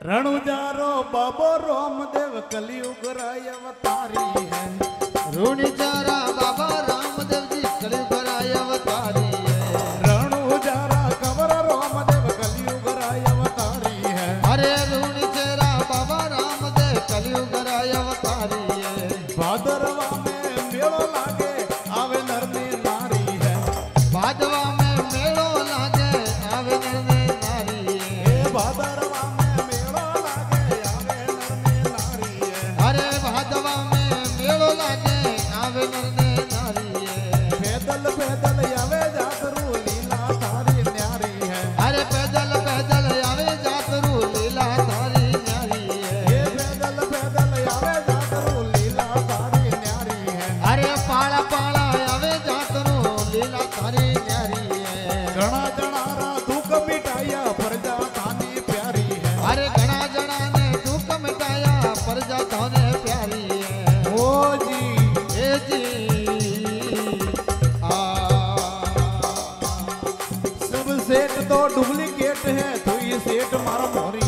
रणुजारो बाबो रामदेव कलयुग राय अवतारी है। रणुजारा बाबा रामदेव जी कलयुग राय अवतारी है। रणु रणुजारा कबर रामदेव कलयुग राय अवतारी है। अरे ऋण મેળો લાગે આવે નરને નારી હે એ प्रजा थाने प्यारी अरे घना जना ने दुख मिटाया प्रजा थाने प्यारी है। तो डुप्लीकेट है तो ये सेठ मारा मोरी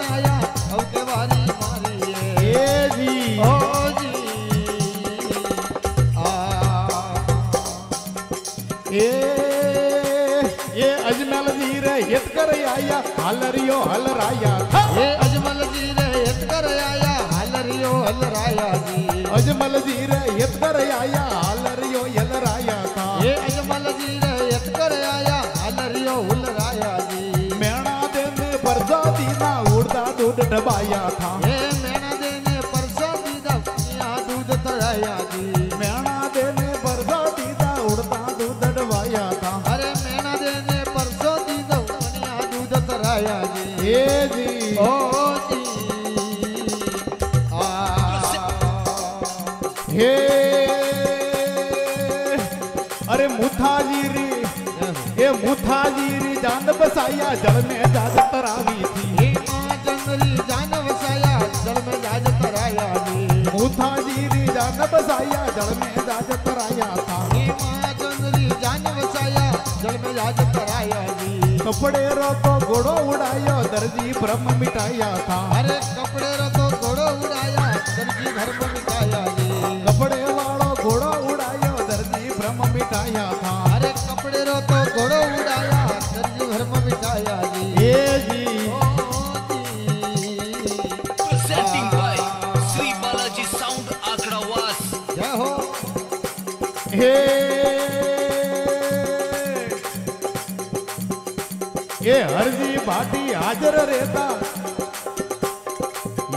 हित कर आया हलरियो हलराया ये अजमल जी रे हित कर आया हलरियो हलराया जी अजमल जी रे हित कर आया हलरियो हलराया था ये अजमल जी रे हित कर आया हलरियो हलराया जी मेणा देने परजादी ना उड़दा दूध डबाया था ये मैना देने परसादी दा दूध तराया जी हे। अरे मुथाजी री री जान बसाया जल में जाज तरावी थी। हे माँ जंगली जान वसाया जल में जाज तराया जी मुथाजी री जान बसाया जल में जाज तराया था। हे माँ जंगली जान वसाया जल में जाज तराया जी कपड़े रो तो घोड़ो उड़ायो दर्जी ब्रह्म मिटाया था। अरे कपड़े रो तो घोड़ो उड़ाया दर्जी घर में मिटाया जी कपड़े वालो घोड़ो उड़ायो दर्जी ब्रह्म मिटाया था। अरे कपड़े रो तो घोड़ो उड़ाया दर्जी घर में मिटाया जी। ये जी। हो। हे। भाटी हाजर रहता।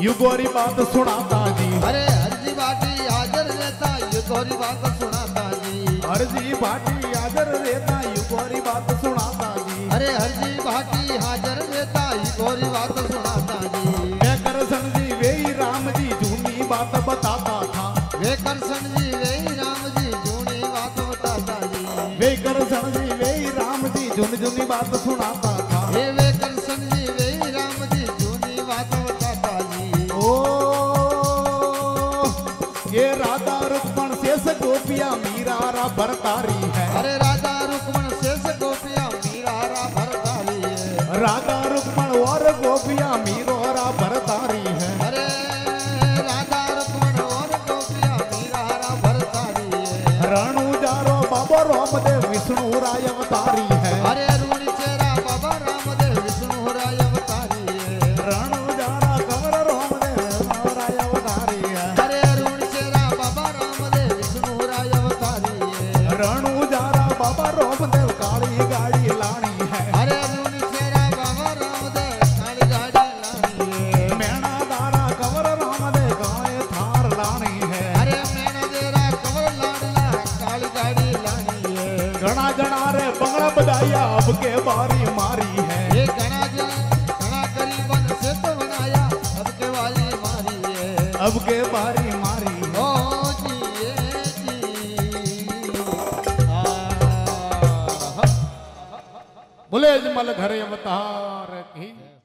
युगोरी बात सुनाता जी। अरे हरजी बाटी ये गौरी बात सुनाता जी। हरजी भाटी हाजर रहता युगोरी बात सुनाता जी। अरे हरजी भाटी हाजिर रहता ये गौरी बात सुनाता जी। मैं करसन जी वेही राम जी झूठी बात बताता था। वे करसन जी वे राम जी जूनी बात बताता जी। वे करसन जी वेही राम जी झुन झुनी बात सुनाता मीरा भरतारी है। अरे राजा रुक्मण शेष गोपिया मीरा रा भरतारी है। राधा रुक्मण और गोपिया मीरो रा भरतारी है। अरे राजा रुक्मण और गोपिया मीरा रा भरतारी है रणुजारो बाबा रामदेव विष्णु राय अवतारी खिलानी घना रे बंगड़ा बधाया अब के बारी मारी है। अब के बारी मारी ओ जी ये जी बोले जमल घरे अवतार की।